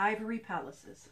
Ivory Palaces.